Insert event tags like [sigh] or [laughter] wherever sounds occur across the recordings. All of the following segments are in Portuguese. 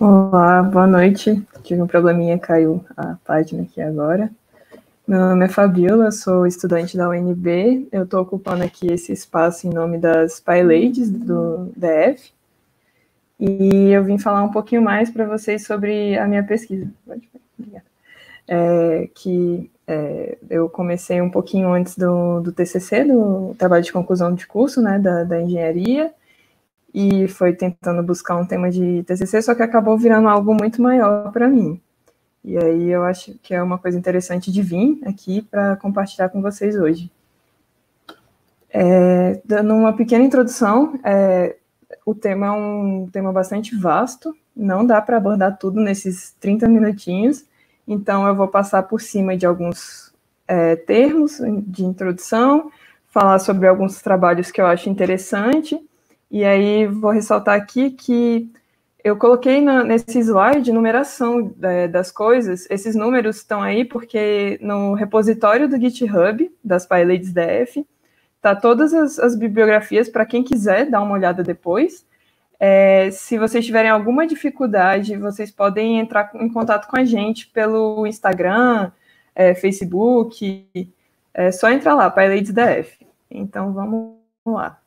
Olá, boa noite. Tive um probleminha, caiu a página aqui agora. Meu nome é Fabiola, sou estudante da UNB. Eu estou ocupando aqui esse espaço em nome das PyLadies do DF. E eu vim falar um pouquinho mais para vocês sobre a minha pesquisa. É, que é, eu comecei um pouquinho antes do, do TCC, do trabalho de conclusão de curso, né, da, da engenharia, e foi tentando buscar um tema de TCC, só que acabou virando algo muito maior para mim. E aí eu acho que é uma coisa interessante de vir aqui para compartilhar com vocês hoje. É, dando uma pequena introdução, é, o tema é um tema bastante vasto, não dá para abordar tudo nesses 30 minutinhos, então eu vou passar por cima de alguns é, termos de introdução, falar sobre alguns trabalhos que eu acho interessante e aí vou ressaltar aqui que eu coloquei na, nesse slide numeração é, das coisas. Esses números estão aí porque no repositório do GitHub das PyLadies DF tá todas as, as bibliografias para quem quiser dar uma olhada depois. É, se vocês tiverem alguma dificuldade, vocês podem entrar em contato com a gente pelo Instagram, é, Facebook. É só entrar lá, PyLadies DF. Então vamos lá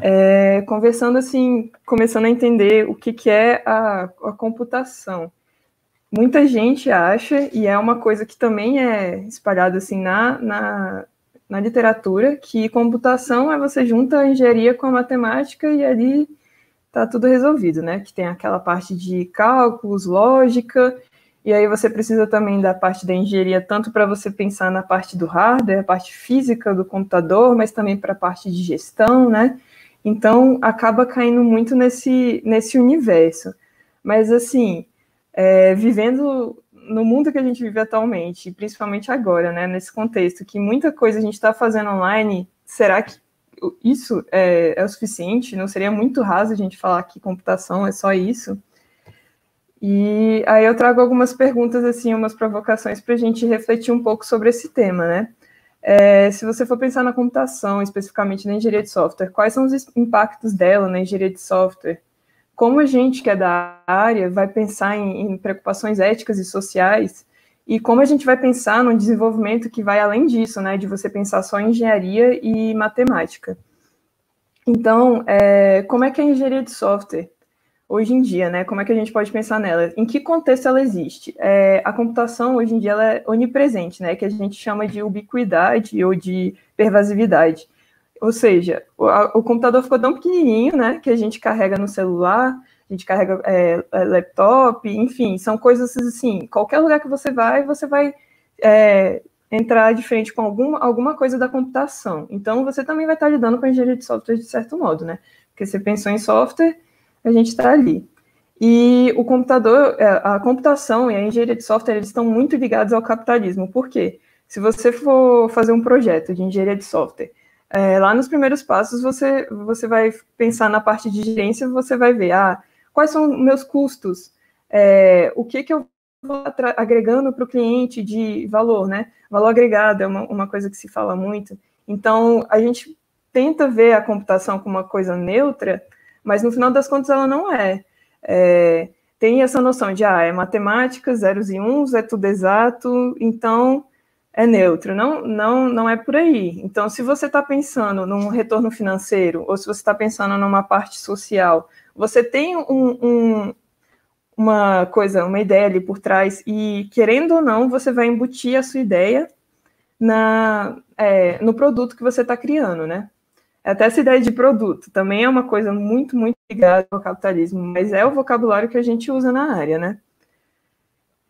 é, conversando assim, começando a entender o que, que é a, a computação. Muita gente acha, e é uma coisa que também é espalhada assim na, na, na literatura, que computação é você junta a engenharia com a matemática e ali está tudo resolvido, né? Que tem aquela parte de cálculos, lógica, e aí você precisa também da parte da engenharia, tanto para você pensar na parte do hardware, a parte física do computador, mas também para a parte de gestão, né? Então, acaba caindo muito nesse, nesse universo. Mas, assim, é, vivendo no mundo que a gente vive atualmente, principalmente agora, né, nesse contexto, que muita coisa a gente está fazendo online, será que isso é, é, o suficiente? Não seria muito raso a gente falar que computação é só isso? E aí eu trago algumas perguntas, assim, umas provocações para a gente refletir um pouco sobre esse tema, né? É, se você for pensar na computação, especificamente na engenharia de software, quais são os impactos dela na engenharia de software? Como a gente que é da área vai pensar em, em preocupações éticas e sociais? E como a gente vai pensar num desenvolvimento que vai além disso, né, de você pensar só em engenharia e matemática? Então, é, como é que é a engenharia de software? Hoje em dia, né? Como é que a gente pode pensar nela? Em que contexto ela existe? É, a computação hoje em dia ela é onipresente, né? Que a gente chama de ubiquidade ou de pervasividade. Ou seja, o, a, o computador ficou tão pequenininho, né? Que a gente carrega no celular, a gente carrega é, é laptop, enfim, são coisas assim. Qualquer lugar que você vai, você vai é, entrar de frente com alguma, alguma coisa da computação. Então, você também vai estar lidando com a engenharia de software de certo modo, né? Porque você pensou em software, a gente está ali. E o computador, é, a computação e a engenharia de software, eles estão muito ligados ao capitalismo. Por quê? Se você for fazer um projeto de engenharia de software, é, lá nos primeiros passos você, você vai pensar na parte de gerência, você vai ver, ah, quais são meus custos, é, o que, que eu vou agregando para o cliente de valor, né? Valor agregado é uma, uma coisa que se fala muito. Então, a gente tenta ver a computação como uma coisa neutra, mas no final das contas ela não é. é tem essa noção de, ah, é matemática, zeros e uns, é tudo exato, então é neutro. Não, não, não é por aí. Então, se você está pensando num retorno financeiro, ou se você está pensando numa parte social, você tem um, um, uma coisa, uma ideia ali por trás, e querendo ou não, você vai embutir a sua ideia na, é, no produto que você está criando, né? Até essa ideia de produto também é uma coisa muito, muito ligada ao capitalismo, mas é o vocabulário que a gente usa na área, né?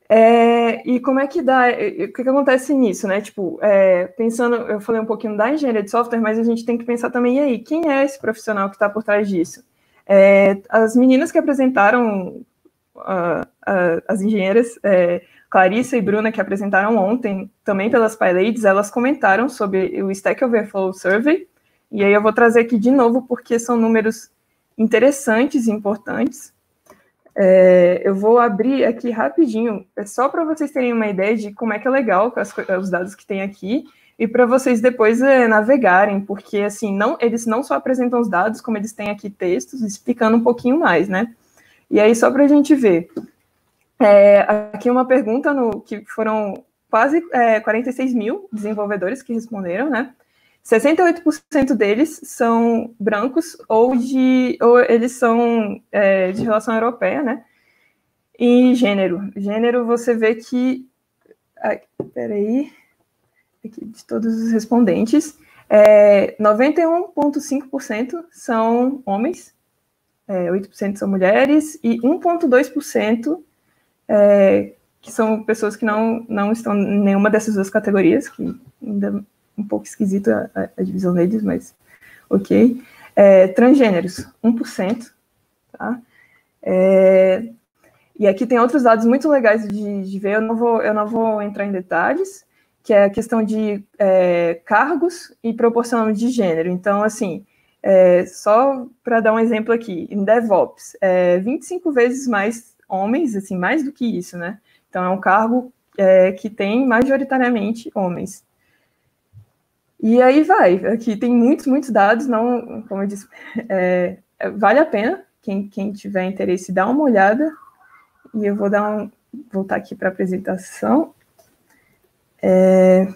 É, e como é que dá? O que, que acontece nisso, né? Tipo, é, pensando, eu falei um pouquinho da engenharia de software, mas a gente tem que pensar também, e aí, quem é esse profissional que está por trás disso? É, as meninas que apresentaram, uh, uh, as engenheiras, é, Clarissa e Bruna, que apresentaram ontem, também pelas PyLadies, elas comentaram sobre o Stack Overflow Survey, e aí eu vou trazer aqui de novo, porque são números interessantes e importantes. É, eu vou abrir aqui rapidinho, é só para vocês terem uma ideia de como é que é legal as, os dados que tem aqui, e para vocês depois é, navegarem, porque assim, não, eles não só apresentam os dados, como eles têm aqui textos explicando um pouquinho mais, né? E aí, só para a gente ver, é, aqui uma pergunta no que foram quase é, 46 mil desenvolvedores que responderam, né? 68% deles são brancos ou de ou eles são é, de relação europeia, né? E gênero. Gênero, você vê que. Ai, peraí. Aqui, de todos os respondentes, é, 91,5% são homens, é, 8% são mulheres e 1,2% é, que são pessoas que não, não estão em nenhuma dessas duas categorias, que ainda um pouco esquisito a, a divisão deles, mas ok. É, transgêneros, 1%. Tá? É, e aqui tem outros dados muito legais de, de, ver, eu não, vou, eu não vou entrar em detalhes, que é a questão de é, cargos e proporção de gênero. Então, assim, é, só para dar um exemplo aqui, em DevOps, é 25 vezes mais homens, assim, mais do que isso, né? Então, é um cargo é, que tem majoritariamente homens. E aí vai, aqui tem muitos, muitos dados, não, como eu disse, é, é, vale a pena, quem, quem tiver interesse, dar uma olhada, e eu vou dar um, voltar aqui para a apresentação. É,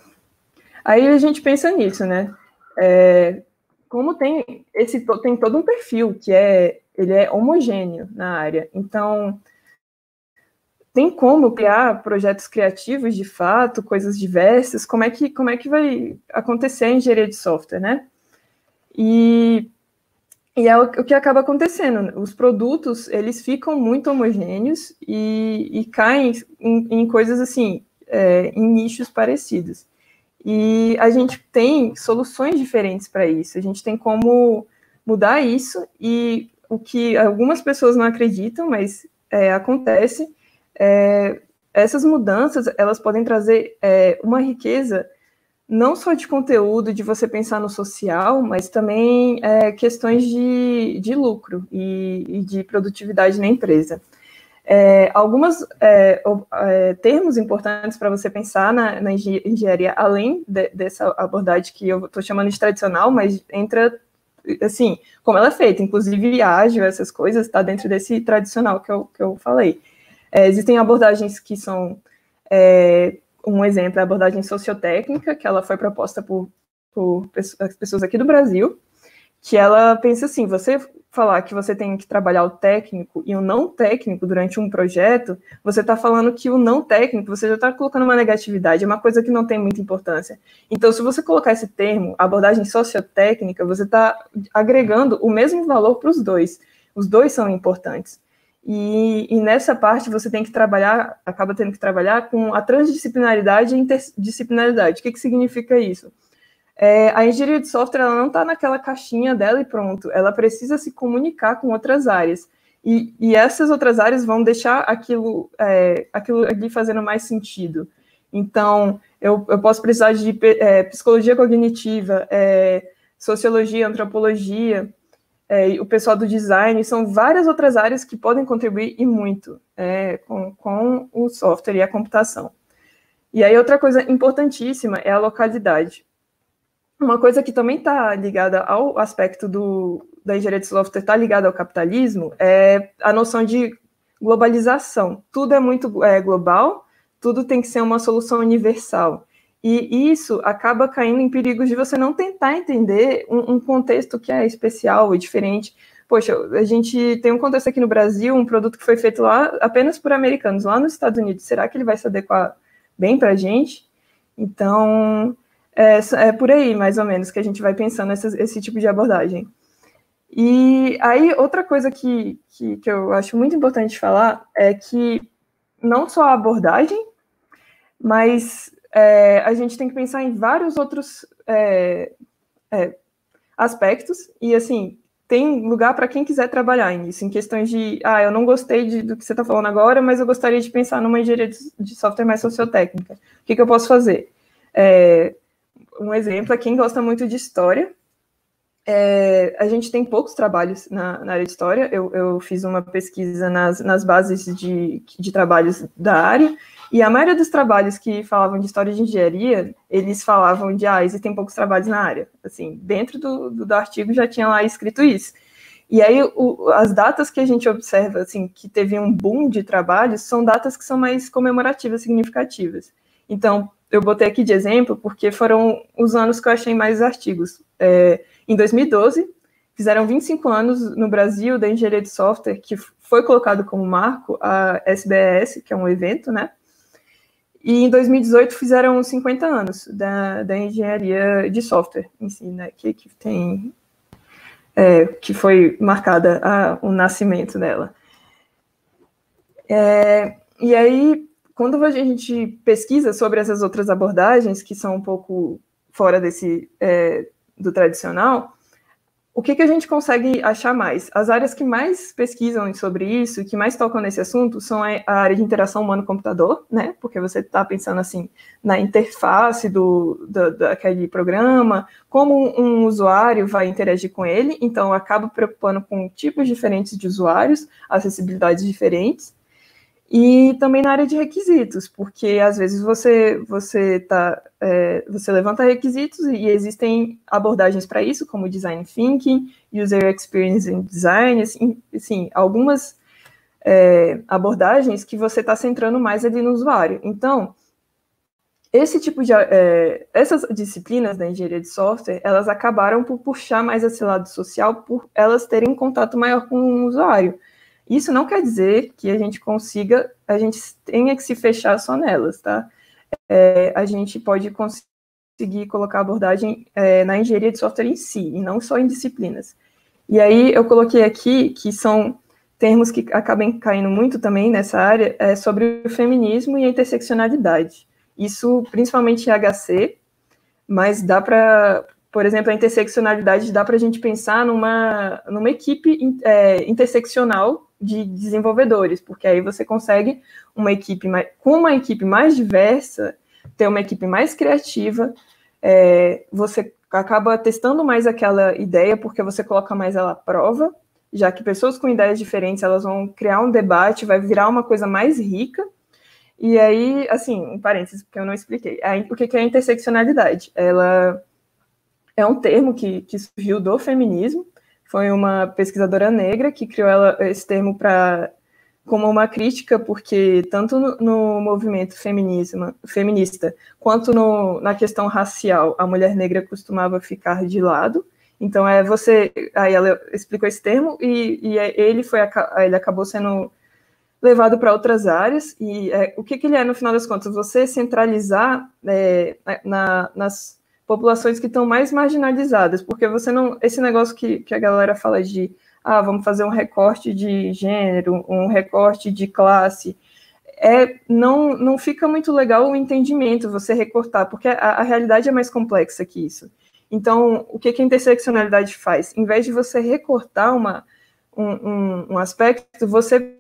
aí a gente pensa nisso, né? É, como tem esse tem todo um perfil que é ele é homogêneo na área, então tem como criar projetos criativos de fato, coisas diversas, como é que, como é que vai acontecer a engenharia de software, né? E, e é o, o que acaba acontecendo, os produtos, eles ficam muito homogêneos e, e caem em, em, coisas assim, é, em nichos parecidos. E a gente tem soluções diferentes para isso, a gente tem como mudar isso, e o que algumas pessoas não acreditam, mas é, acontece, é, essas mudanças elas podem trazer é, uma riqueza não só de conteúdo, de você pensar no social, mas também é, questões de, de lucro e, e, de produtividade na empresa. É, alguns é, é, termos importantes para você pensar na, na engenharia, além de, dessa abordagem que eu estou chamando de tradicional, mas entra, assim, como ela é feita, inclusive ágil, essas coisas, está dentro desse tradicional que eu, que eu falei. É, existem abordagens que são, é, um exemplo, a abordagem sociotécnica, que ela foi proposta por, por pessoas aqui do Brasil, que ela pensa assim, você falar que você tem que trabalhar o técnico e o não técnico durante um projeto, você está falando que o não técnico, você já está colocando uma negatividade, é uma coisa que não tem muita importância. Então, se você colocar esse termo, abordagem sociotécnica, você está agregando o mesmo valor para os dois. Os dois são importantes. E, e, nessa parte você tem que trabalhar, acaba tendo que trabalhar com a transdisciplinaridade e interdisciplinaridade. O que, que significa isso? É, a engenharia de software ela não está naquela caixinha dela e pronto, ela precisa se comunicar com outras áreas. E, e essas outras áreas vão deixar aquilo, é, aquilo ali fazendo mais sentido. Então, eu, eu posso precisar de é, psicologia cognitiva, é, sociologia, antropologia, é, o pessoal do design, são várias outras áreas que podem contribuir e muito é, com, com o software e a computação. E aí, outra coisa importantíssima é a localidade. Uma coisa que também está ligada ao aspecto do, da engenharia de software, está ligada ao capitalismo, é a noção de globalização. Tudo é muito é, global, tudo tem que ser uma solução universal. E isso acaba caindo em perigos de você não tentar entender um, um, contexto que é especial e diferente. Poxa, a gente tem um contexto aqui no Brasil, um produto que foi feito lá apenas por americanos, lá nos Estados Unidos. Será que ele vai se adequar bem para a gente? Então, é, é, por aí, mais ou menos, que a gente vai pensando esse, esse tipo de abordagem. E aí, outra coisa que, que, que eu acho muito importante falar é que não só a abordagem, mas é, a gente tem que pensar em vários outros é, é, aspectos, e assim, tem lugar para quem quiser trabalhar nisso, em questões de, ah, eu não gostei de, do que você está falando agora, mas eu gostaria de pensar numa engenharia de, de software mais sociotécnica. O que, que eu posso fazer? É, um exemplo é quem gosta muito de história. É, a gente tem poucos trabalhos na, na área de história. Eu, eu, fiz uma pesquisa nas, nas bases de, de trabalhos da área, e a maioria dos trabalhos que falavam de história de engenharia, eles falavam de, ah, existem poucos trabalhos na área. Assim, dentro do, do, do artigo já tinha lá escrito isso. E aí, o, as datas que a gente observa, assim, que teve um boom de trabalho, são datas que são mais comemorativas, significativas. Então, eu botei aqui de exemplo porque foram os anos que eu achei mais artigos. É, em 2012, fizeram 25 anos no Brasil da engenharia de software, que foi colocado como marco a SBS, que é um evento, né? E em 2018 fizeram 50 anos da, da engenharia de software em si, né? Que, que tem é, que foi marcada a, o nascimento dela. É, e aí, quando a gente pesquisa sobre essas outras abordagens, que são um pouco fora desse é, do tradicional, o que, que a gente consegue achar mais? As áreas que mais pesquisam sobre isso, que mais tocam nesse assunto, são a área de interação humano-computador, né? Porque você está pensando assim na interface do, do, daquele programa, como um usuário vai interagir com ele, então acaba preocupando com tipos diferentes de usuários, acessibilidades diferentes. E também na área de requisitos, porque às vezes você você tá, é, você levanta requisitos e existem abordagens para isso, como design thinking, user experience and design, assim, assim algumas é, abordagens que você está centrando mais ali no usuário. Então, esse tipo de é, essas disciplinas da engenharia de software, elas acabaram por puxar mais esse lado social, por elas terem um contato maior com o usuário. Isso não quer dizer que a gente consiga, a gente tenha que se fechar só nelas, tá? É, a gente pode conseguir colocar abordagem é, na engenharia de software em si, e não só em disciplinas. E aí eu coloquei aqui que são termos que acabam caindo muito também nessa área, é sobre o feminismo e a interseccionalidade. Isso principalmente em HC, mas dá para, por exemplo, a interseccionalidade dá para a gente pensar numa, numa equipe é, interseccional de desenvolvedores, porque aí você consegue uma equipe mais, com uma equipe mais diversa, ter uma equipe mais criativa, é, você acaba testando mais aquela ideia, porque você coloca mais ela à prova, já que pessoas com ideias diferentes elas vão criar um debate, vai virar uma coisa mais rica. E aí, assim, um parênteses, porque eu não expliquei. o que é a interseccionalidade? Ela é um termo que, que surgiu do feminismo, foi uma pesquisadora negra que criou ela, esse termo para como uma crítica, porque tanto no, no movimento feminismo, feminista quanto no, na questão racial, a mulher negra costumava ficar de lado. Então é você, aí ela explicou esse termo e, e é, ele foi ele acabou sendo levado para outras áreas e é, o que, que ele é no final das contas? Você centralizar é, na, nas populações que estão mais marginalizadas, porque você não. Esse negócio que, que a galera fala de ah, vamos fazer um recorte de gênero, um recorte de classe. É, não, não fica muito legal o entendimento você recortar, porque a, a realidade é mais complexa que isso. Então, o que, que a interseccionalidade faz? Em vez de você recortar uma, um, um, um, aspecto, você,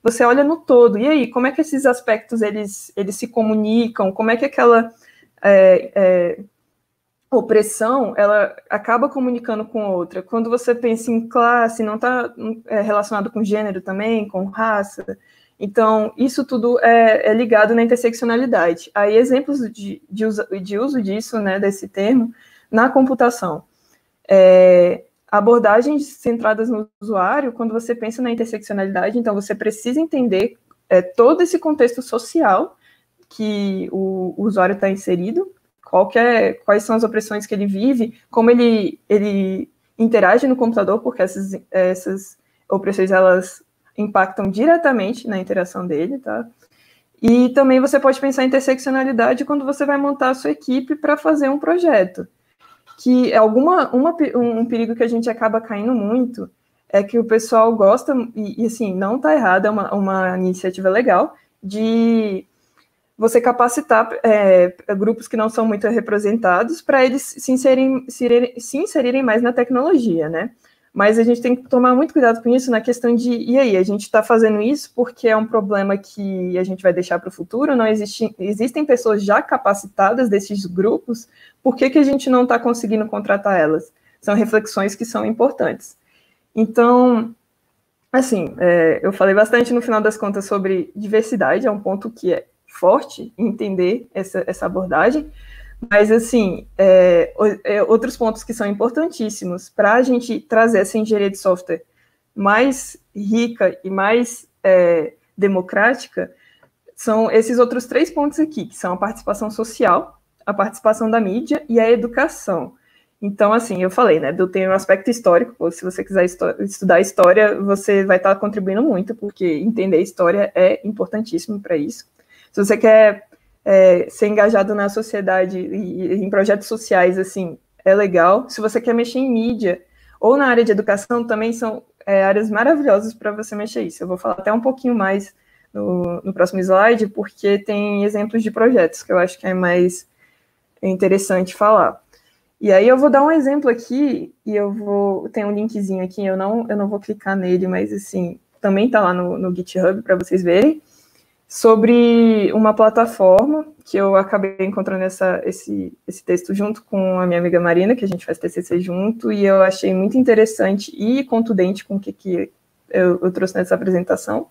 você olha no todo. E aí, como é que esses aspectos eles, eles se comunicam? Como é que aquela é, é, opressão, ela acaba comunicando com outra. Quando você pensa em classe, não está é, relacionado com gênero também, com raça. Então, isso tudo é, é ligado na interseccionalidade. Aí, exemplos de, de, uso, de uso disso, né, desse termo, na computação. É, abordagens centradas no usuário, quando você pensa na interseccionalidade, então você precisa entender é, todo esse contexto social que o, o usuário está inserido, qual é, quais são as opressões que ele vive, como ele, ele interage no computador, porque essas, essas opressões elas impactam diretamente na interação dele, tá? E também você pode pensar em interseccionalidade quando você vai montar a sua equipe para fazer um projeto. Que é alguma, uma, um perigo que a gente acaba caindo muito é que o pessoal gosta, e, e assim, não está errado, é uma, uma iniciativa legal, de você capacitar é, grupos que não são muito representados para eles se inserirem, se inserirem mais na tecnologia, né? Mas a gente tem que tomar muito cuidado com isso na questão de, e aí, a gente está fazendo isso porque é um problema que a gente vai deixar para o futuro, não existe, existem pessoas já capacitadas desses grupos, por que, que a gente não está conseguindo contratar elas? São reflexões que são importantes. Então, assim, é, eu falei bastante no final das contas sobre diversidade, é um ponto que é forte entender essa, essa abordagem, Mas, assim, é, é, outros pontos que são importantíssimos para a gente trazer essa engenharia de software mais rica e mais é, democrática são esses outros três pontos aqui, que são a participação social, a participação da mídia e a educação. Então, assim, eu falei, né, do tem um aspecto histórico, se você quiser estudar história, você vai estar contribuindo muito, porque entender história é importantíssimo para isso. Se você quer é, ser engajado na sociedade e, em projetos sociais, assim, é legal. Se você quer mexer em mídia ou na área de educação, também são é, áreas maravilhosas para você mexer isso. Eu vou falar até um pouquinho mais no, no, próximo slide, porque tem exemplos de projetos que eu acho que é mais interessante falar. E aí eu vou dar um exemplo aqui, e eu vou. Tem um linkzinho aqui, eu não, eu não vou clicar nele, mas assim, também está lá no, no GitHub para vocês verem sobre uma plataforma que eu acabei encontrando essa, esse, esse texto junto com a minha amiga Marina, que a gente faz TCC junto, e eu achei muito interessante e contundente com o que, que eu, eu trouxe nessa apresentação,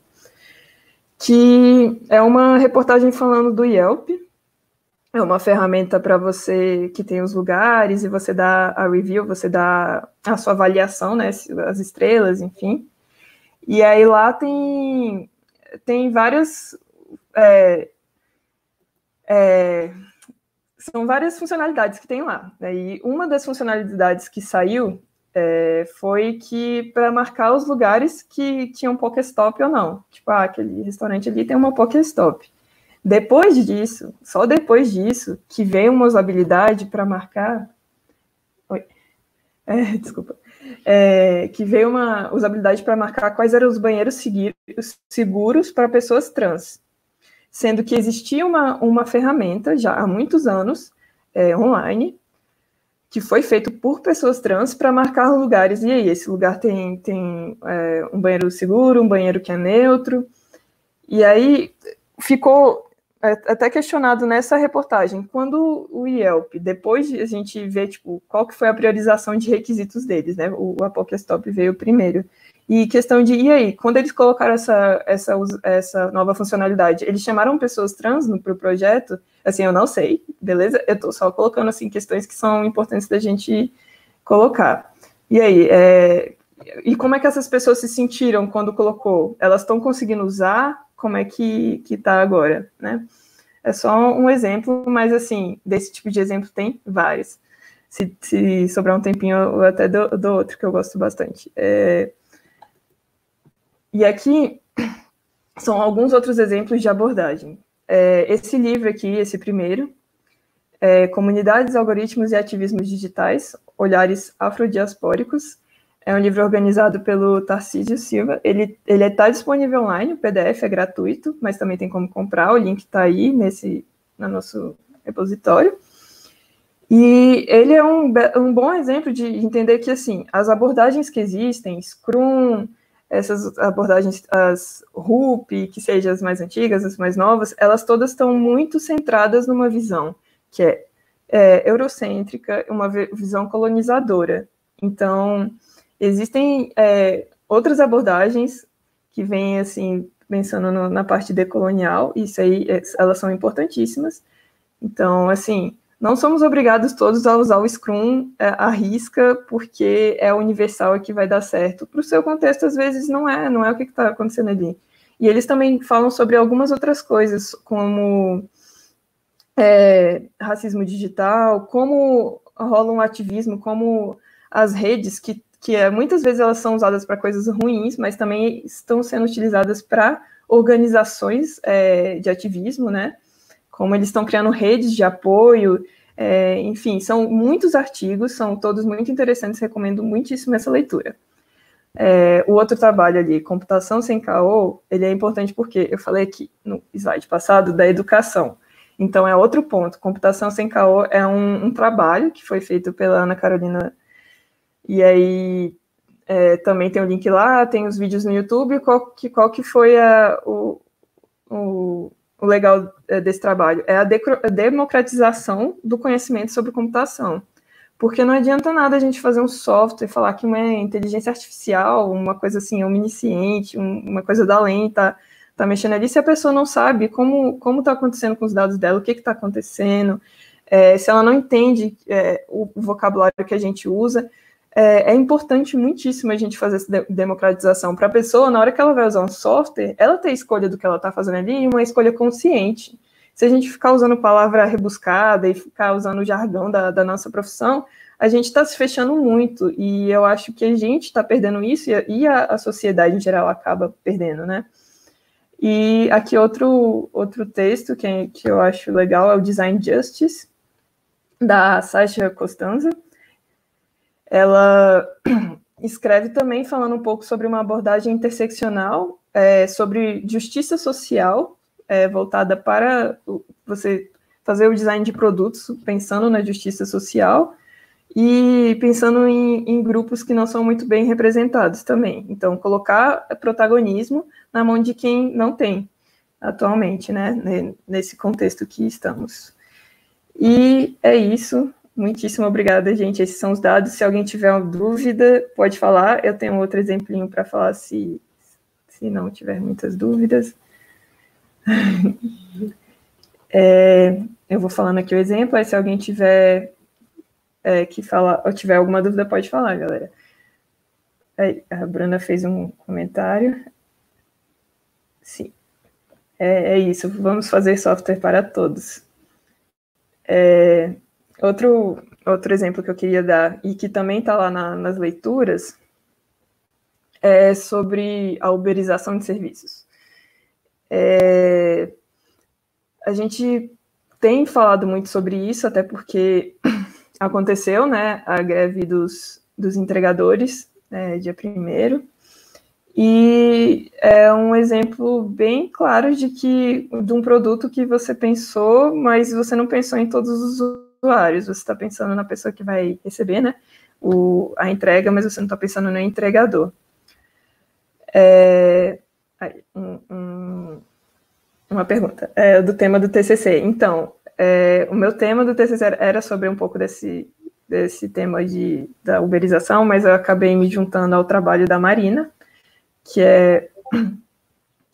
que é uma reportagem falando do Yelp, é uma ferramenta para você que tem os lugares e você dá a review, você dá a sua avaliação, né, as estrelas, enfim. E aí lá tem tem várias é, é, são várias funcionalidades que tem lá. Né? E uma das funcionalidades que saiu é, foi que para marcar os lugares que tinham Pokéstop ou não. Tipo, ah, aquele restaurante ali tem uma Pokéstop. Depois disso, só depois disso, que veio uma usabilidade para marcar. Oi. É, [laughs] desculpa. É, que veio uma usabilidade para marcar quais eram os banheiros seguros para pessoas trans sendo que existia uma, uma ferramenta já há muitos anos é, online que foi feito por pessoas trans para marcar lugares. E aí, esse lugar tem, tem é, um banheiro seguro, um banheiro que é neutro. E aí ficou é, até questionado nessa reportagem, quando o Yelp, depois de a gente ver tipo, qual que foi a priorização de requisitos deles, né? O, o Apokestop veio primeiro. E questão de, e aí, quando eles colocaram essa, essa, essa nova funcionalidade, eles chamaram pessoas trans no pro projeto? Assim, eu não sei, beleza? Eu estou só colocando, assim, questões que são importantes da gente colocar. E aí, é, e como é que essas pessoas se sentiram quando colocou? Elas estão conseguindo usar? Como é que, que tá agora, né? É só um exemplo, mas, assim, desse tipo de exemplo tem vários. Se, se sobrar um tempinho, eu até dou, dou outro que eu gosto bastante. É, e aqui são alguns outros exemplos de abordagem. É, esse livro aqui, esse primeiro, é Comunidades, Algoritmos e Ativismos Digitais, Olhares Afrodiaspóricos, é um livro organizado pelo Tarcísio Silva. Ele está disponível online, o PDF é gratuito, mas também tem como comprar, o link está aí nesse, no nosso repositório. E ele é um, um bom exemplo de entender que, assim, as abordagens que existem, Scrum, essas abordagens, as RUP, que sejam as mais antigas, as mais novas, elas todas estão muito centradas numa visão que é, é eurocêntrica, uma visão colonizadora. Então, existem é, outras abordagens que vêm, assim, pensando no, na parte decolonial, isso aí, é, elas são importantíssimas. Então, assim, não somos obrigados todos a usar o Scrum é, à risca, porque é universal e que vai dar certo. Para o seu contexto, às vezes, não é, não é o que está acontecendo ali. E eles também falam sobre algumas outras coisas, como é, racismo digital, como rola um ativismo, como as redes, que, que é, muitas vezes elas são usadas para coisas ruins, mas também estão sendo utilizadas para organizações é, de ativismo, né? Como eles estão criando redes de apoio, é, enfim, são muitos artigos, são todos muito interessantes, recomendo muitíssimo essa leitura. É, o outro trabalho ali, computação sem caô, ele é importante porque eu falei aqui no slide passado da educação. Então é outro ponto. Computação sem caô é um, um trabalho que foi feito pela Ana Carolina. E aí é, também tem o link lá, tem os vídeos no YouTube. Qual que, qual que foi a, o, o o legal eh, desse trabalho é a, democratização do conhecimento sobre computação. Porque não adianta nada a gente fazer um software, falar que uma inteligência artificial, uma coisa assim, omnisciente, uma coisa da além, tá, tá mexendo ali, se a pessoa não sabe como como está acontecendo com os dados dela, o que está acontecendo, é, se ela não entende é, o vocabulário que a gente usa, é, é, importante muitíssimo a gente fazer essa democratização para a pessoa, na hora que ela vai usar um software, ela ter escolha do que ela está fazendo ali e uma escolha consciente. Se a gente ficar usando palavra rebuscada e ficar usando o jargão da, da nossa profissão, a gente está se fechando muito, e eu acho que a gente está perdendo isso e, a, e a, a, sociedade em geral acaba perdendo, né? E aqui outro, outro texto que, que eu acho legal é o Design Justice, da Sasha Costanza. Ela [clears throat] escreve também falando um pouco sobre uma abordagem interseccional, é, sobre justiça social, é, voltada para você fazer o design de produtos pensando na justiça social, e pensando em, em, grupos que não são muito bem representados também. Então, colocar protagonismo na mão de quem não tem atualmente, né, nesse contexto que estamos. E é isso. Muitíssimo obrigada, gente. Esses são os dados. Se alguém tiver uma dúvida, pode falar. Eu tenho outro exemplinho para falar se, se não tiver muitas dúvidas. [laughs] É, eu vou falando aqui o exemplo, aí se alguém tiver é, que fala, ou tiver alguma dúvida, pode falar, galera. É, a Bruna fez um comentário. Sim. É, é, isso, vamos fazer software para todos. É, outro, outro exemplo que eu queria dar, e que também está lá na, nas leituras, é sobre a uberização de serviços. É, a gente tem falado muito sobre isso, até porque [clears throat] aconteceu, né, a greve dos, dos entregadores, né, dia primeiro, e é um exemplo bem claro de que de um produto que você pensou, mas você não pensou em todos os usuários. Você está pensando na pessoa que vai receber, né, o, a entrega, mas você não está pensando no entregador. É, um, um, uma pergunta é, do tema do TCC. Então, é, o meu tema do TCC era sobre um pouco desse, desse tema de, da uberização, mas eu acabei me juntando ao trabalho da Marina, que é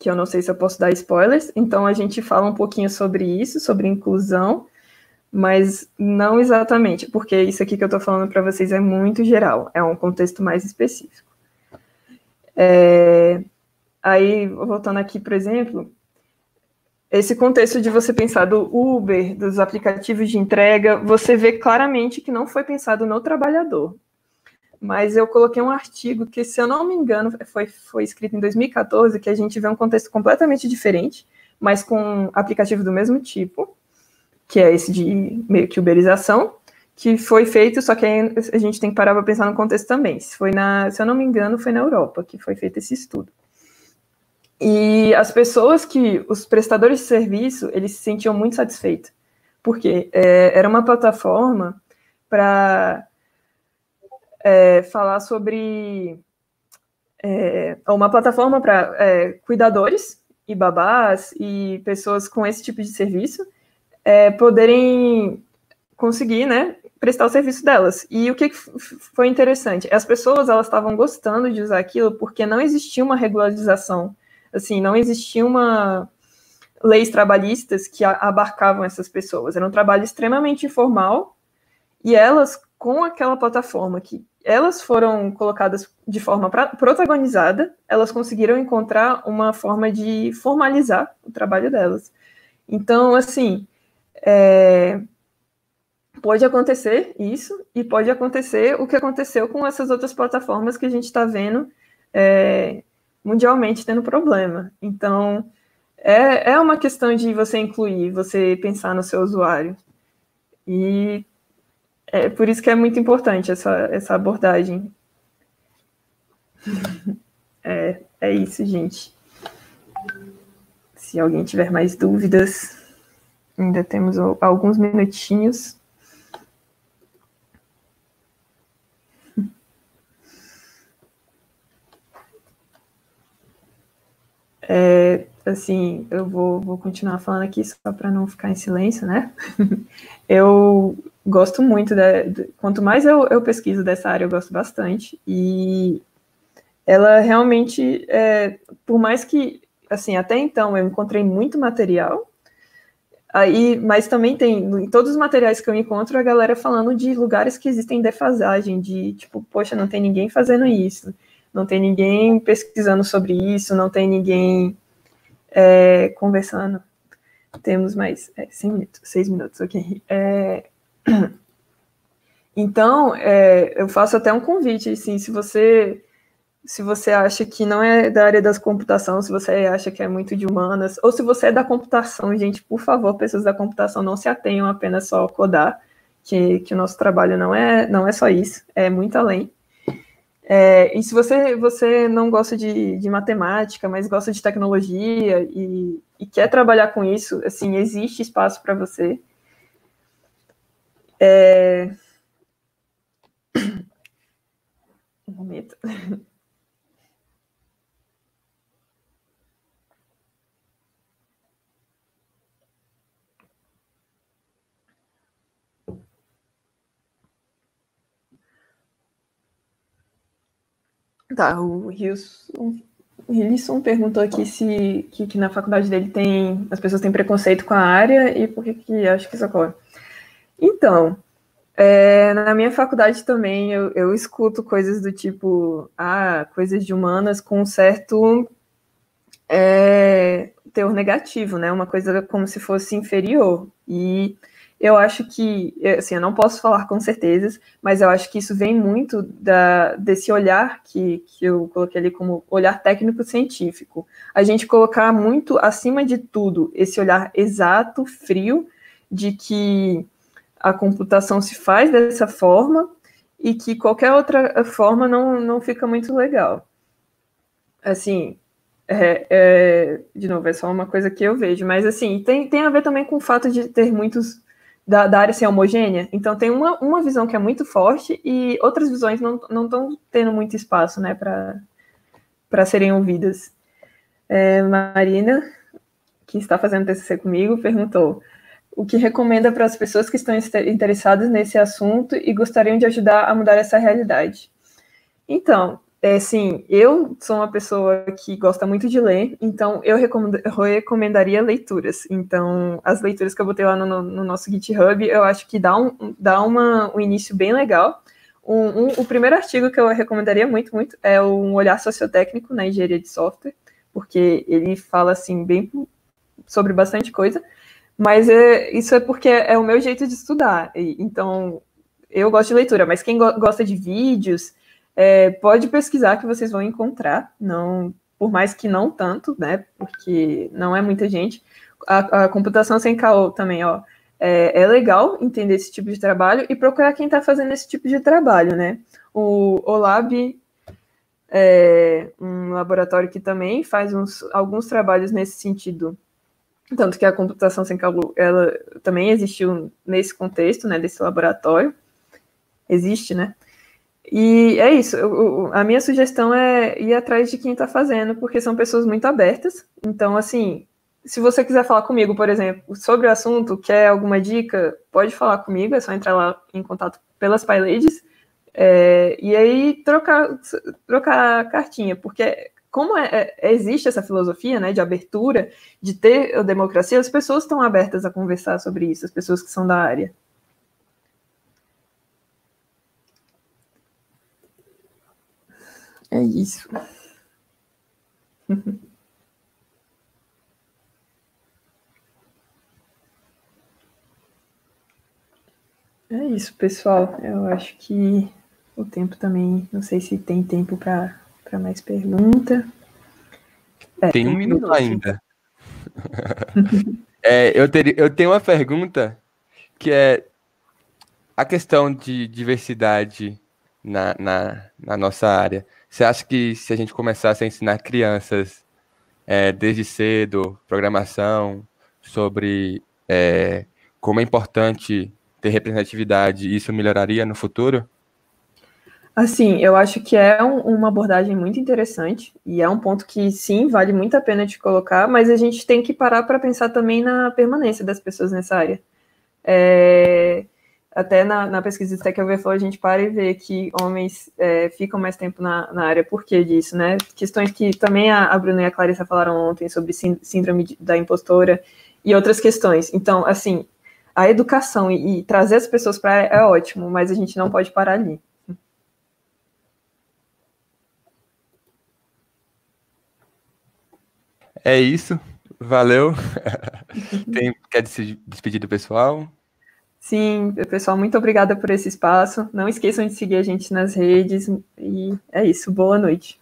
que eu não sei se eu posso dar spoilers, então a gente fala um pouquinho sobre isso, sobre inclusão, mas não exatamente, porque isso aqui que eu estou falando para vocês é muito geral, é um contexto mais específico. É, aí, voltando aqui, por exemplo, esse contexto de você pensar do Uber, dos aplicativos de entrega, você vê claramente que não foi pensado no trabalhador. Mas eu coloquei um artigo que, se eu não me engano, foi, foi escrito em 2014, que a gente vê um contexto completamente diferente, mas com aplicativo do mesmo tipo, que é esse de meio que uberização, que foi feito, só que a gente tem que parar para pensar no contexto também. Se, foi na, se eu não me engano, foi na Europa que foi feito esse estudo. E as pessoas que, os prestadores de serviço, eles se sentiam muito satisfeitos, porque é, era uma plataforma para é, falar sobre é, uma plataforma para é, cuidadores e babás e pessoas com esse tipo de serviço é, poderem conseguir, né, prestar o serviço delas. E o que foi interessante? As pessoas elas estavam gostando de usar aquilo porque não existia uma regularização Assim, não existia uma leis trabalhistas que abarcavam essas pessoas. Era um trabalho extremamente informal e elas, com aquela plataforma que elas foram colocadas de forma protagonizada, elas conseguiram encontrar uma forma de formalizar o trabalho delas. Então, assim, é, pode acontecer isso e pode acontecer o que aconteceu com essas outras plataformas que a gente está vendo é, mundialmente tendo problema. Então, é, é uma questão de você incluir, você pensar no seu usuário. E é por isso que é muito importante essa, essa abordagem. [laughs] É, é isso, gente. Se alguém tiver mais dúvidas, ainda temos alguns minutinhos. É, assim, eu vou, vou continuar falando aqui só para não ficar em silêncio, né? [laughs] eu gosto muito, de, de, quanto mais eu, eu, pesquiso dessa área, eu gosto bastante, e ela realmente, é, por mais que, assim, até então eu encontrei muito material, Aí, mas também tem, em todos os materiais que eu encontro, a galera falando de lugares que existem defasagem, de tipo, poxa, não tem ninguém fazendo isso, não tem ninguém pesquisando sobre isso, não tem ninguém é, conversando. Temos mais é, 100 minutos, 6 minutos, ok. É, [clears throat] então, é, eu faço até um convite, assim, se você se você acha que não é da área das computação, se você acha que é muito de humanas, ou se você é da computação, gente, por favor, pessoas da computação, não se atenham apenas só a codar, que, que o nosso trabalho não é, não é só isso, é muito além. É, e se você, você não gosta de, de matemática, mas gosta de tecnologia e, e quer trabalhar com isso, assim, existe espaço para você. É... [coughs] Um momento. [laughs] Tá, o Wilson, Wilson perguntou aqui se que, que, na faculdade dele tem as pessoas têm preconceito com a área e por que, que acho que isso ocorre. Então, é, na minha faculdade também eu, eu escuto coisas do tipo, ah, coisas de humanas com um certo é, teor negativo, né? Uma coisa como se fosse inferior. E eu acho que, assim, eu não posso falar com certezas, mas eu acho que isso vem muito da, desse olhar que, que eu coloquei ali como olhar técnico-científico. A gente colocar muito acima de tudo esse olhar exato, frio, de que a computação se faz dessa forma e que qualquer outra forma não, não fica muito legal. Assim, é, é, de novo, é só uma coisa que eu vejo, mas assim, tem, tem a ver também com o fato de ter muitos da, da, área ser homogênea. Então tem uma, uma visão que é muito forte e outras visões não estão tendo muito espaço né, para serem ouvidas. É, Marina, que está fazendo TCC comigo, perguntou o que recomenda para as pessoas que estão interessadas nesse assunto e gostariam de ajudar a mudar essa realidade. Então, é, sim, eu sou uma pessoa que gosta muito de ler, então eu recomendaria leituras. Então, as leituras que eu botei lá no, no nosso GitHub, eu acho que dá um, dá uma, um início bem legal. Um, um, o primeiro artigo que eu recomendaria muito, muito, é um olhar sociotécnico na engenharia de software, porque ele fala, assim, bem sobre bastante coisa, mas é, isso é porque é o meu jeito de estudar. E, então, eu gosto de leitura, mas quem go gosta de vídeos é, pode pesquisar que vocês vão encontrar, não, por mais que não tanto, né? Porque não é muita gente. A, a computação sem caô também, ó. É, é, legal entender esse tipo de trabalho e procurar quem está fazendo esse tipo de trabalho, né? O Olab é um laboratório que também faz uns, alguns trabalhos nesse sentido. Tanto que a computação sem cálculo, ela também existiu nesse contexto, né, desse laboratório. Existe, né? E é isso. Eu, a minha sugestão é ir atrás de quem está fazendo, porque são pessoas muito abertas. Então, assim, se você quiser falar comigo, por exemplo, sobre o assunto, quer alguma dica, pode falar comigo. É só entrar lá em contato pelas PyLadies. É, e aí trocar, trocar cartinha, porque como é, é, existe essa filosofia né, de abertura, de ter a democracia, as pessoas estão abertas a conversar sobre isso, as pessoas que são da área. É isso. [laughs] É isso, pessoal. Eu acho que o tempo também. Não sei se tem tempo para mais pergunta. É, tem um minuto, minuto ainda. [laughs] é, eu, ter, eu tenho uma pergunta que é a questão de diversidade na, na, na nossa área. Você acha que se a gente começasse a ensinar crianças é, desde cedo programação, sobre é, como é importante ter representatividade, isso melhoraria no futuro? Assim, eu acho que é um, uma abordagem muito interessante e é um ponto que sim vale muito a pena de colocar, mas a gente tem que parar para pensar também na permanência das pessoas nessa área. É, até na, na pesquisa do Stack Overflow a gente para e vê que homens é, ficam mais tempo na, na área por que disso, né? Questões que também a, a Bruna e a Clarissa falaram ontem sobre síndrome da impostora e outras questões. Então, assim, a educação e, e trazer as pessoas para é ótimo, mas a gente não pode parar ali. É isso. Valeu. [laughs] Tem, quer se despedir do pessoal? Sim, pessoal, muito obrigada por esse espaço. Não esqueçam de seguir a gente nas redes. E é isso. Boa noite.